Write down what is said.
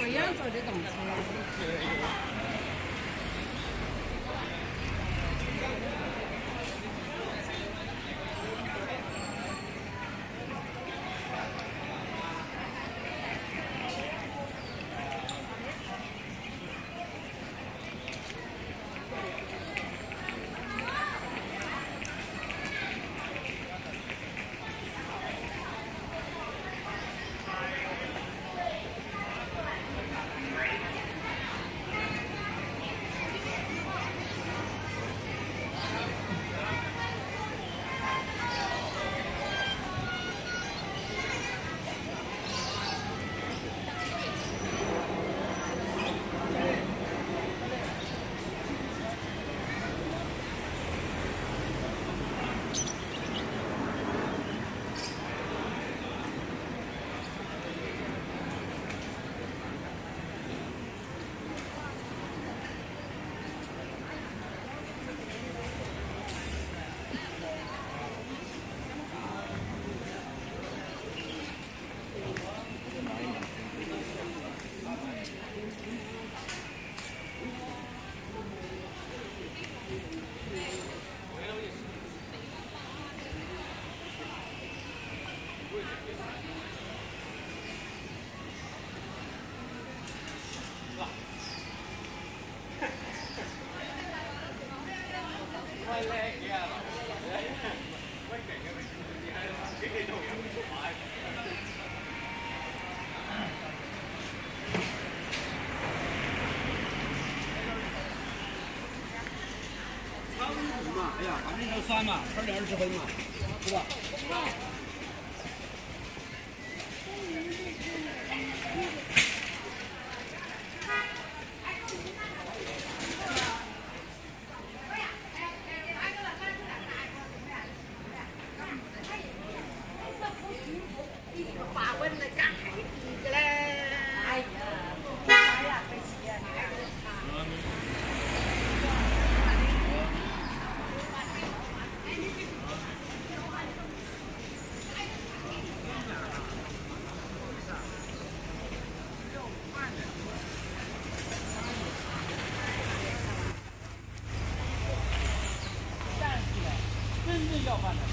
我要做的东西。哎呀，反正就三嘛，二点二十分嘛，是吧？要饭的。